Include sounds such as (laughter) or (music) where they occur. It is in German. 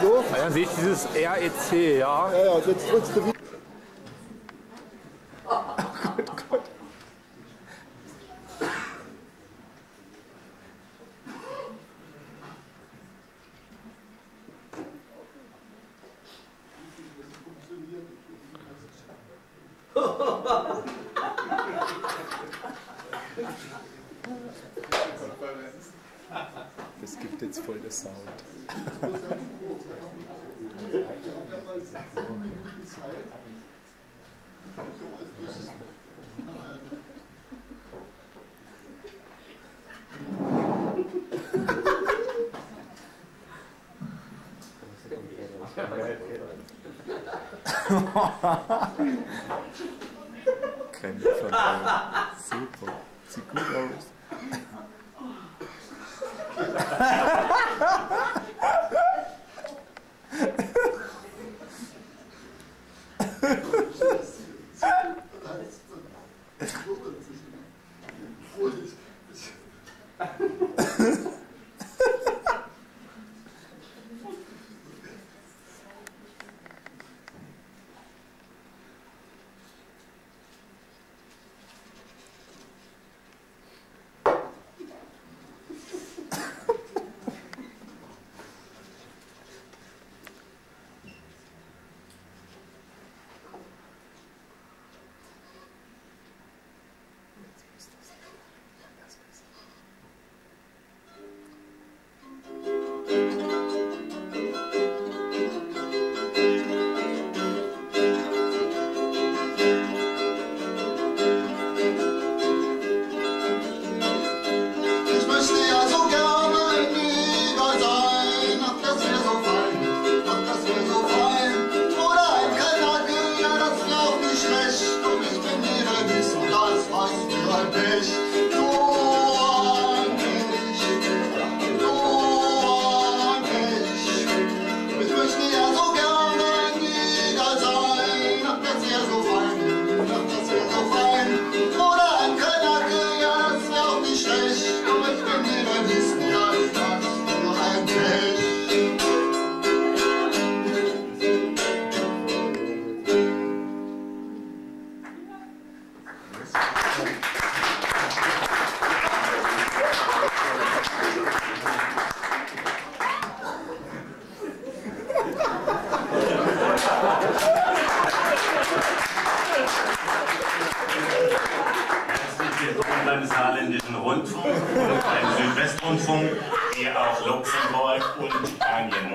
So? Ah, Dann sehe ich dieses REC, ja. Ja, ja, und jetzt drückst du wieder. Das gibt jetzt voll der Sound. (laughs) Frage. Super. Sieht gut aus. Auch nicht schlecht. Und ich bin Niederliss und das heißt mir ein Pech. Nur beim Saarländischen Rundfunk und beim Südwestrundfunk, wie auch Luxemburg und Spanien